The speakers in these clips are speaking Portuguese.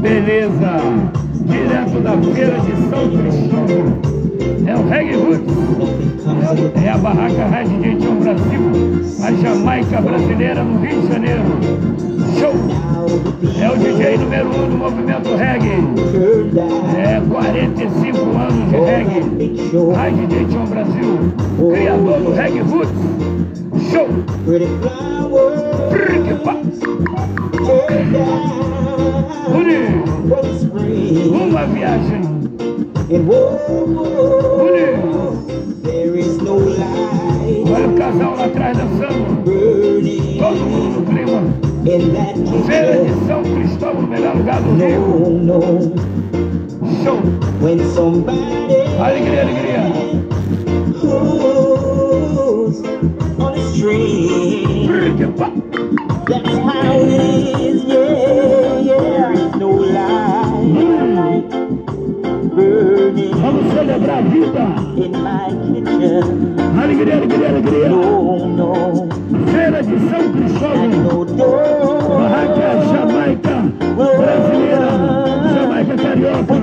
Beleza, direto da feira de São Cristóvão. É o Reggae Roots. É a barraca Red Gentium Brasil, a Jamaica brasileira no Rio de Janeiro. Show! É o DJ número 1 um do movimento reggae. É 45 anos de reggae. Red Gentium Brasil, criador do Reggae Roots. Show! Uma viagem. Olha o casal lá atrás dançando. Todo mundo no clima. Feira de São Cristóvão, melhor lugar do Rio. Show. Alegria, alegria. On the street. That's how it is, Vamos celebrar a vida. in my kitchen. Alegria, alegria, alegria. Feira de São Cristóvão. Barraca Jamaica brasileira. Jamaica carioca.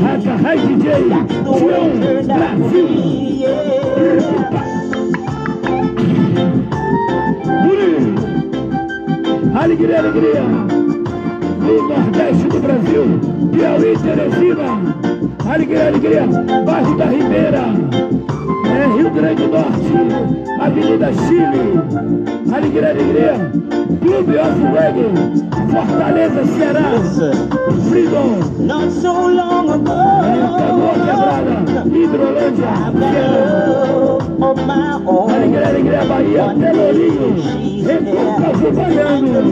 Barraca Rai DJ. Tião Brasil. Alegria, alegria. No Nordeste do Brasil, Piauí, Teresina. Alegria, alegria. Bairro da Ribeira. É Rio Grande do Norte. Avenida Chile. Alegria, alegria. Clube of Reggae. Fortaleza, Ceará. Freedom. Not so long É ago. Quebrada. Hidrolândia. Alegria, alegria, Bahia, Pelourinho, Recôncavo Baiano,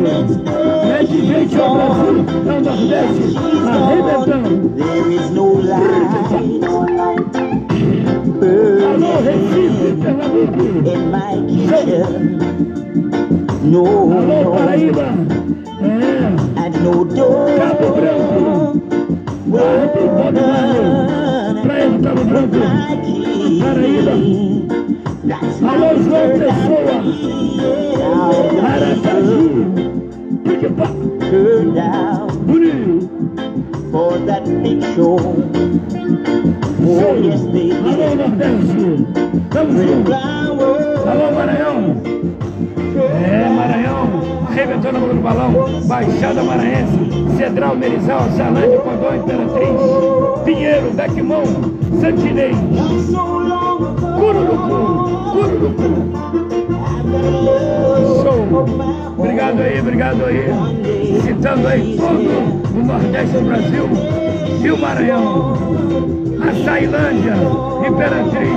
de gente ao Brasil, é o Nordeste, arrebentando. There is no light. Alô, Recife, Pernambuco, in my kitchen. No, alô, Paraíba, é, and no door. Cabo Branco, do Bob Marley, Praia do Cabo Branco. Paraíba, alô, João Pessoa, Turned out Bonito, for that big show. Oh, yes, they alô, did. Nordeste, tamo junto. Alô, Maranhão! É, Maranhão, arrebentou na boca do balão, Baixada Maranhense, Cedral, Merizal, Açalândia, Condó, Imperatriz, Pinheiro, Bequimão, Santinês. Cururucu, Cururucu. Obrigado aí, obrigado aí. Citando aí todo o Nordeste do Brasil e o Maranhão, a Sailândia, Imperatriz,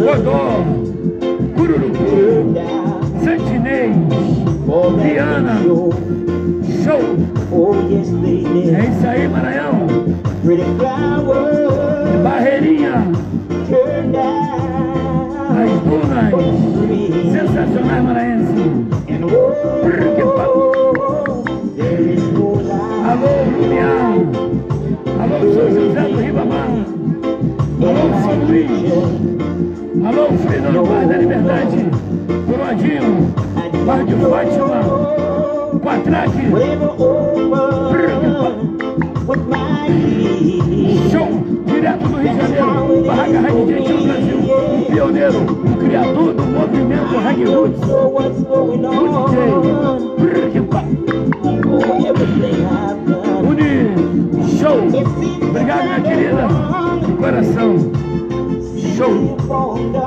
Godó, Cururucu, Santinês, Viana, show! É isso aí, Maranhão. Barreirinha, as dunas, sensacionais maranhenses. São José do Ribamar. Alô, São Luís. Alô, do Bairro da Liberdade. Coroadinho. Bairro de Fátima. Quatraque. Show. Direto do Rio de Janeiro. Barraca Reggae Gente no Brasil. O pioneiro. O criador do movimento Reggae Roots. So what's coração. Show.